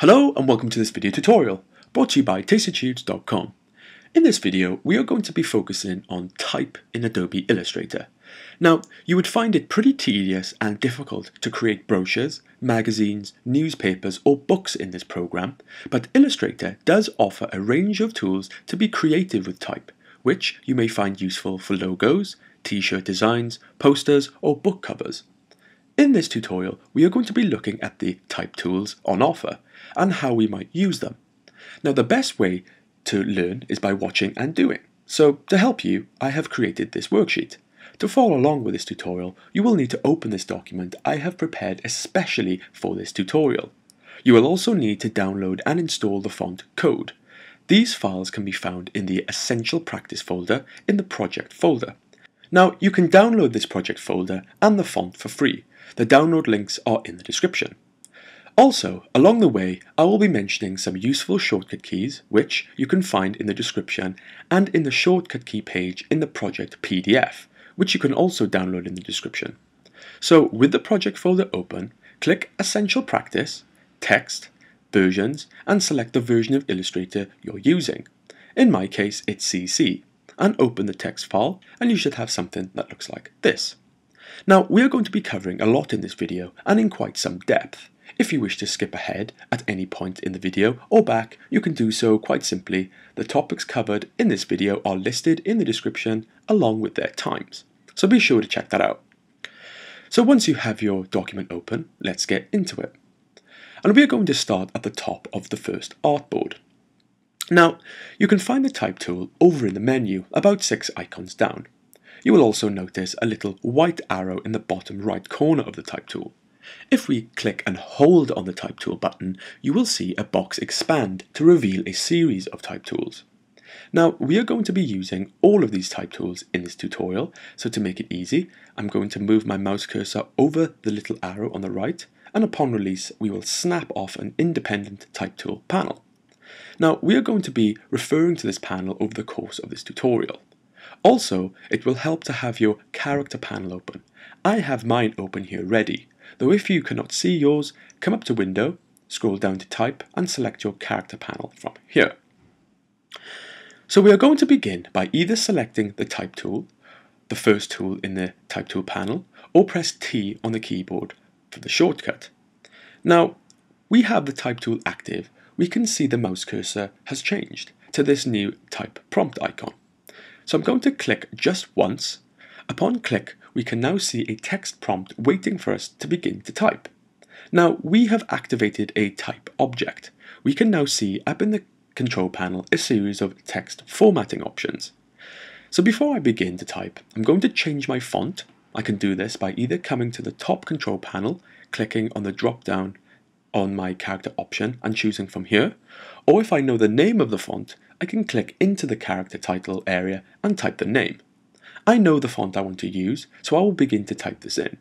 Hello and welcome to this video tutorial, brought to you by tastytuts.com. In this video, we are going to be focusing on type in Adobe Illustrator. Now, you would find it pretty tedious and difficult to create brochures, magazines, newspapers or books in this program, but Illustrator does offer a range of tools to be creative with type, which you may find useful for logos, t-shirt designs, posters or book covers. In this tutorial, we are going to be looking at the type tools on offer and how we might use them. Now the best way to learn is by watching and doing. So to help you, I have created this worksheet. To follow along with this tutorial, you will need to open this document I have prepared especially for this tutorial. You will also need to download and install the font code. These files can be found in the Essential Practice folder in the project folder. Now you can download this project folder and the font for free. The download links are in the description. Also, along the way, I will be mentioning some useful shortcut keys, which you can find in the description and in the shortcut key page in the project PDF, which you can also download in the description. So with the project folder open, click Essential Practice, Text, Versions, and select the version of Illustrator you're using. In my case, it's CC, and open the text file, and you should have something that looks like this. Now, we are going to be covering a lot in this video, and in quite some depth. If you wish to skip ahead at any point in the video or back, you can do so quite simply. The topics covered in this video are listed in the description along with their times, so be sure to check that out. So once you have your document open, let's get into it. And we are going to start at the top of the first artboard. Now, you can find the type tool over in the menu about six icons down. You will also notice a little white arrow in the bottom right corner of the type tool. If we click and hold on the Type Tool button, you will see a box expand to reveal a series of type tools. Now, we are going to be using all of these type tools in this tutorial, so to make it easy, I'm going to move my mouse cursor over the little arrow on the right, and upon release, we will snap off an independent type tool panel. Now, we are going to be referring to this panel over the course of this tutorial. Also, it will help to have your character panel open. I have mine open here ready, though if you cannot see yours, come up to Window, scroll down to Type and select your character panel from here. So we are going to begin by either selecting the Type tool, the first tool in the Type tool panel, or press T on the keyboard for the shortcut. Now, we have the Type tool active, we can see the mouse cursor has changed to this new Type prompt icon. So I'm going to click just once. Upon click, we can now see a text prompt waiting for us to begin to type. Now, we have activated a type object. We can now see up in the control panel a series of text formatting options. So before I begin to type, I'm going to change my font. I can do this by either coming to the top control panel, clicking on the drop down on my character option and choosing from here, or if I know the name of the font, I can click into the character title area and type the name. I know the font I want to use, so I will begin to type this in.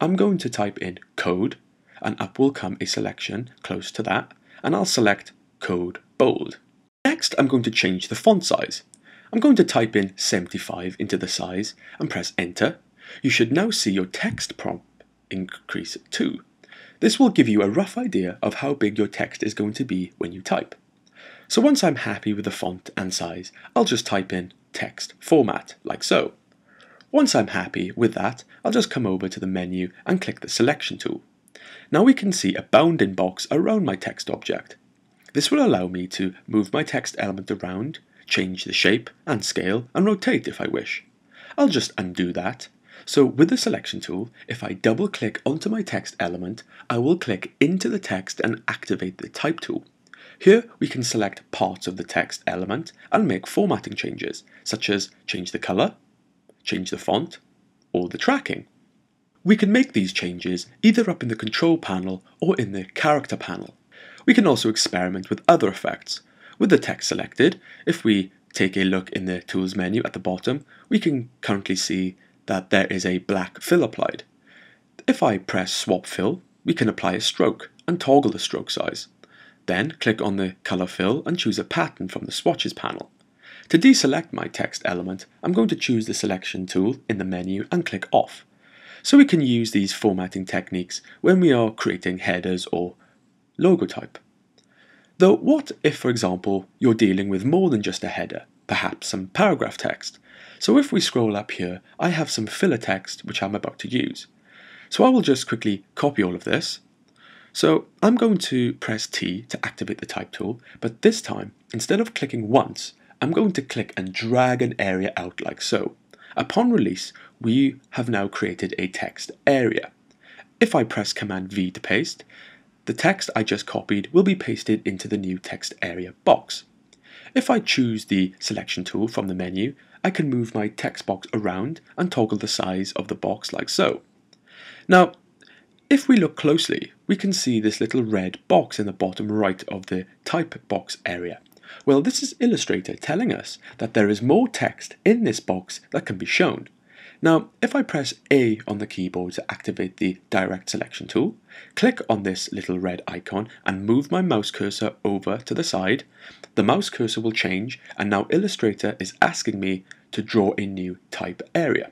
I'm going to type in code, and up will come a selection close to that, and I'll select code bold. Next, I'm going to change the font size. I'm going to type in 75 into the size and press enter. You should now see your text prompt increase too. This will give you a rough idea of how big your text is going to be when you type. So once I'm happy with the font and size, I'll just type in text format, like so. Once I'm happy with that, I'll just come over to the menu and click the selection tool. Now we can see a bounding box around my text object. This will allow me to move my text element around, change the shape and scale, and rotate if I wish. I'll just undo that. So with the selection tool, if I double click onto my text element, I will click into the text and activate the type tool. Here we can select parts of the text element and make formatting changes, such as change the color, change the font, or the tracking. We can make these changes either up in the control panel or in the character panel. We can also experiment with other effects. With the text selected, if we take a look in the tools menu at the bottom, we can currently see that there is a black fill applied. If I press swap fill, we can apply a stroke and toggle the stroke size. Then click on the color fill and choose a pattern from the swatches panel. To deselect my text element, I'm going to choose the selection tool in the menu and click off. So we can use these formatting techniques when we are creating headers or logo type. Though what if, for example, you're dealing with more than just a header, perhaps some paragraph text? So if we scroll up here, I have some filler text which I'm about to use. So I will just quickly copy all of this. So I'm going to press T to activate the type tool, but this time, instead of clicking once, I'm going to click and drag an area out like so. Upon release, we have now created a text area. If I press Command V to paste, the text I just copied will be pasted into the new text area box. If I choose the selection tool from the menu, I can move my text box around and toggle the size of the box like so. Now, if we look closely, we can see this little red box in the bottom right of the type box area. Well, this is Illustrator telling us that there is more text in this box that can be shown. Now, if I press A on the keyboard to activate the direct selection tool, click on this little red icon and move my mouse cursor over to the side, the mouse cursor will change and now Illustrator is asking me to draw a new type area.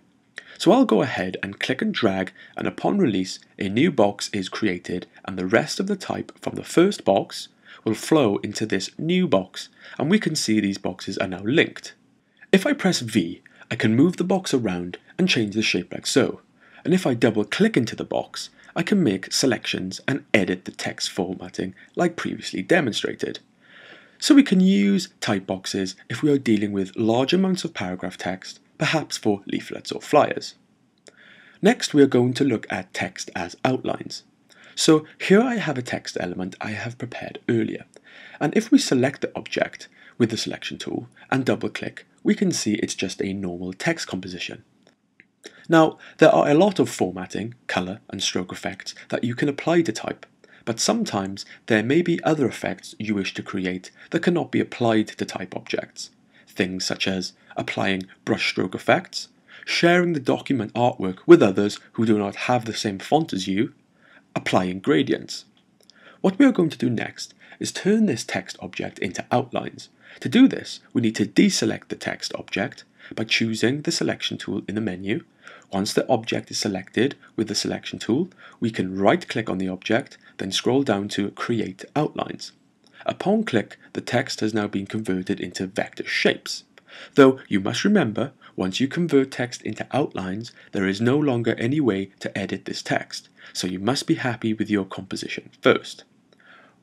So I'll go ahead and click and drag and upon release a new box is created and the rest of the type from the first box will flow into this new box and we can see these boxes are now linked. If I press V, I can move the box around and change the shape like so. And if I double click into the box, I can make selections and edit the text formatting like previously demonstrated. So we can use type boxes if we are dealing with large amounts of paragraph text, perhaps for leaflets or flyers. Next we are going to look at text as outlines. So here I have a text element I have prepared earlier, and if we select the object with the selection tool and double click, we can see it's just a normal text composition. Now, there are a lot of formatting, colour and stroke effects that you can apply to type, but sometimes there may be other effects you wish to create that cannot be applied to type objects. Things such as applying brushstroke effects, sharing the document artwork with others who do not have the same font as you, applying gradients. What we are going to do next is turn this text object into outlines. To do this, we need to deselect the text object by choosing the selection tool in the menu once the object is selected with the selection tool, we can right click on the object, then scroll down to Create Outlines. Upon click, the text has now been converted into vector shapes. Though you must remember, once you convert text into outlines, there is no longer any way to edit this text, so you must be happy with your composition first.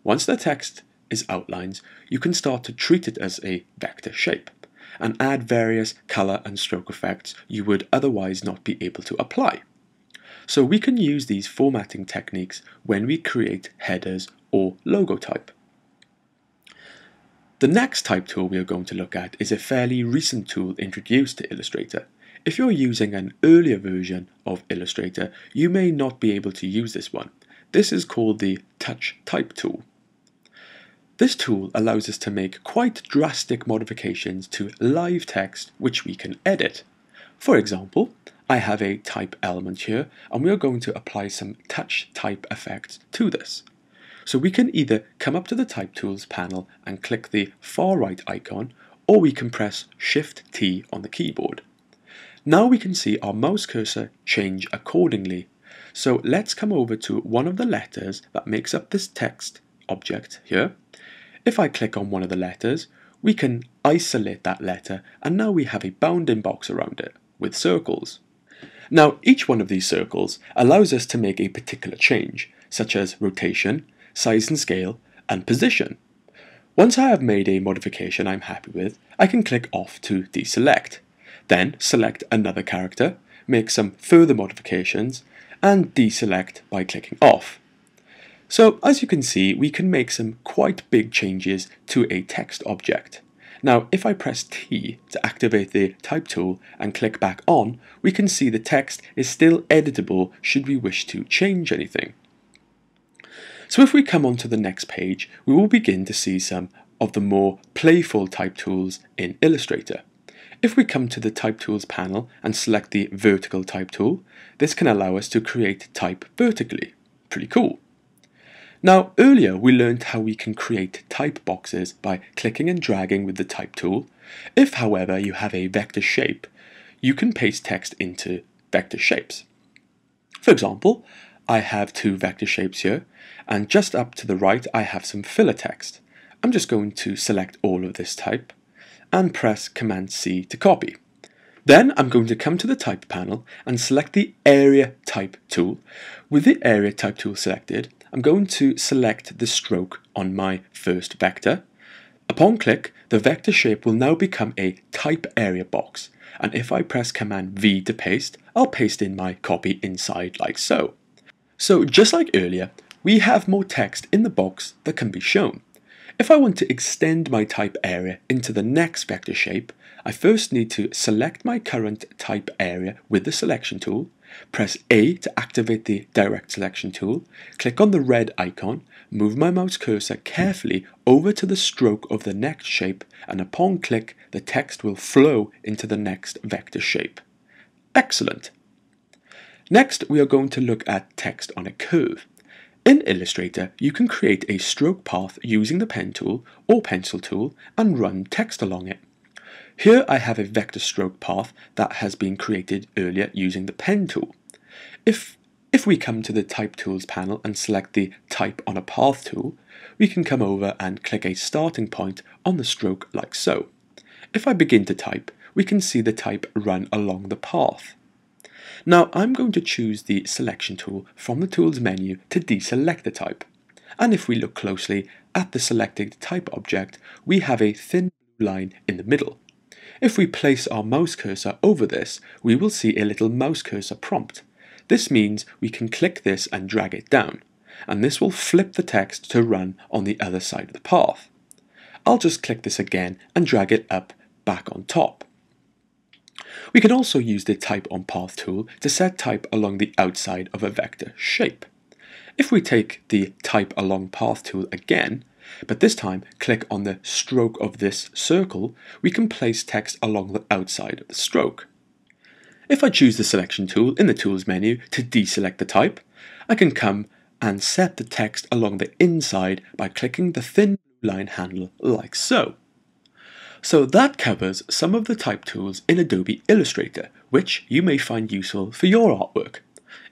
Once the text is outlines, you can start to treat it as a vector shape and add various color and stroke effects you would otherwise not be able to apply. So we can use these formatting techniques when we create headers or logo type. The next type tool we are going to look at is a fairly recent tool introduced to Illustrator. If you're using an earlier version of Illustrator, you may not be able to use this one. This is called the Touch Type tool. This tool allows us to make quite drastic modifications to live text which we can edit. For example, I have a type element here and we are going to apply some touch type effects to this. So we can either come up to the type tools panel and click the far right icon or we can press shift T on the keyboard. Now we can see our mouse cursor change accordingly. So let's come over to one of the letters that makes up this text object here if I click on one of the letters, we can isolate that letter and now we have a bounding box around it with circles. Now each one of these circles allows us to make a particular change, such as rotation, size and scale, and position. Once I have made a modification I'm happy with, I can click off to deselect. Then select another character, make some further modifications, and deselect by clicking off. So as you can see, we can make some quite big changes to a text object. Now, if I press T to activate the type tool and click back on, we can see the text is still editable should we wish to change anything. So if we come on to the next page, we will begin to see some of the more playful type tools in Illustrator. If we come to the Type Tools panel and select the Vertical Type tool, this can allow us to create type vertically. Pretty cool. Now, earlier we learned how we can create type boxes by clicking and dragging with the type tool, If, however, you have a vector shape, you can paste text into vector shapes. For example, I have two vector shapes here, and just up to the right I have some filler text. I'm just going to select all of this type and press Command C to copy. Then I'm going to come to the type panel and select the area type tool. With the area type tool selected, I'm going to select the stroke on my first vector. Upon click, the vector shape will now become a type area box. And if I press Command V to paste, I'll paste in my copy inside like so. So just like earlier, we have more text in the box that can be shown. If I want to extend my type area into the next vector shape, I first need to select my current type area with the selection tool, press A to activate the direct selection tool, click on the red icon, move my mouse cursor carefully over to the stroke of the next shape, and upon click, the text will flow into the next vector shape. Excellent! Next, we are going to look at text on a curve. In Illustrator, you can create a stroke path using the pen tool or pencil tool and run text along it. Here I have a vector stroke path that has been created earlier using the pen tool. If, if we come to the type tools panel and select the type on a path tool, we can come over and click a starting point on the stroke like so. If I begin to type, we can see the type run along the path. Now I'm going to choose the selection tool from the tools menu to deselect the type. And if we look closely at the selected type object, we have a thin blue line in the middle. If we place our mouse cursor over this, we will see a little mouse cursor prompt. This means we can click this and drag it down, and this will flip the text to run on the other side of the path. I'll just click this again and drag it up back on top. We can also use the Type on Path tool to set type along the outside of a vector shape. If we take the Type along Path tool again, but this time click on the stroke of this circle, we can place text along the outside of the stroke. If I choose the selection tool in the tools menu to deselect the type, I can come and set the text along the inside by clicking the thin line handle like so. So that covers some of the type tools in Adobe Illustrator, which you may find useful for your artwork.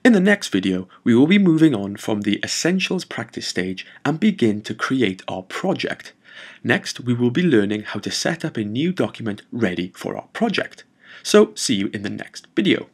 In the next video, we will be moving on from the Essentials practice stage and begin to create our project. Next, we will be learning how to set up a new document ready for our project. So see you in the next video.